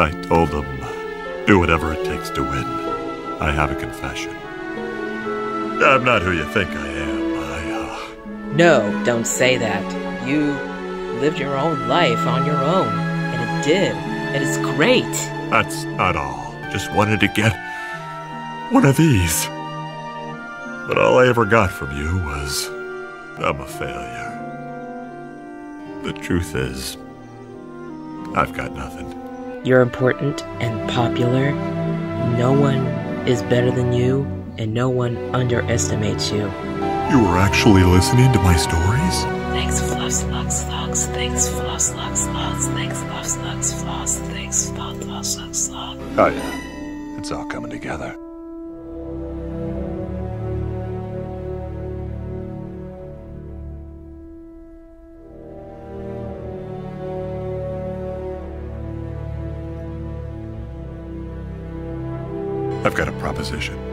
I told them, do whatever it takes to win. I have a confession. I'm not who you think I am. I, uh, No, don't say that. You lived your own life on your own, and it did. And it's great. That's not all. Just wanted to get one of these. But all I ever got from you was I'm a failure. The truth is, I've got nothing. You're important and popular. No one is better than you, and no one underestimates you. You were actually listening to my stories? Thanks, Floss, Lux, Lux. Thanks, Floss, Lux, Lux. Thanks, Floss, Lux, Floss. Thanks, Floss, Lux, Lux, Lux. Oh, yeah. It's all coming together. I've got a proposition.